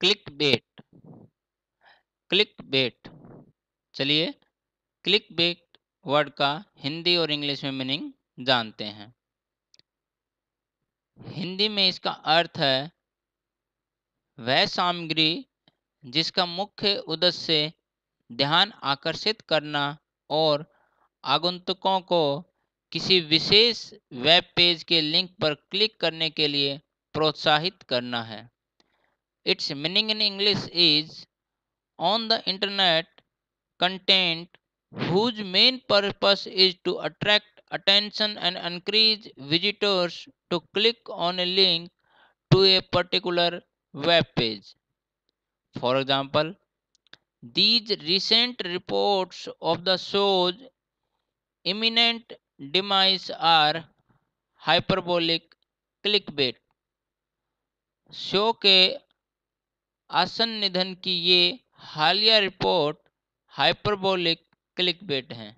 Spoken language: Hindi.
Click bait. Click bait. चलिए, क्लिक बेट वर्ड का हिंदी और इंग्लिश में मीनिंग जानते हैं। हिंदी में इसका अर्थ है, वह सामग्री जिसका मुख्य उद्देश्य ध्यान आकर्षित करना और आगंतुकों को किसी विशेष वेब पेज के लिंक पर क्लिक करने के लिए प्रोत्साहित करना है। Its meaning in English is on the internet content whose main purpose is to attract attention and encourage visitors to click on a link to a particular web page. For example, these recent reports of the show's imminent demise are hyperbolic clickbait. Show ke आसन निधन की ये हालिया रिपोर्ट हाइपरबोलिक क्लिकबेट हैं।